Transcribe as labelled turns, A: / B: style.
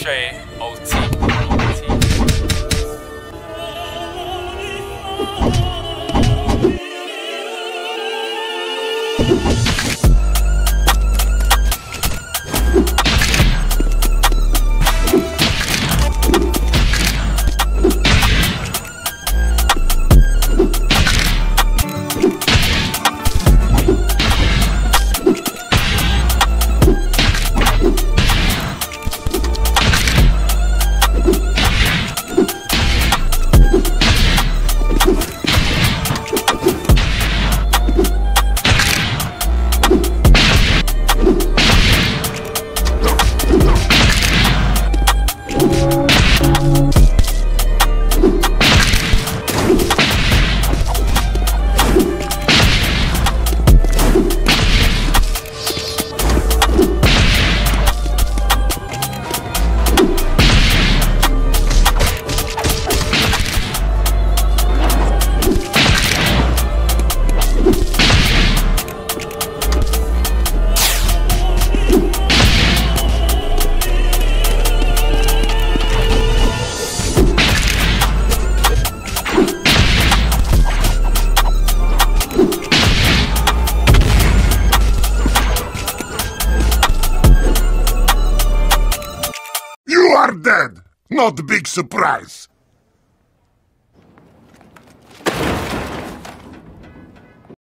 A: Trey OT.
B: Are dead! Not big surprise!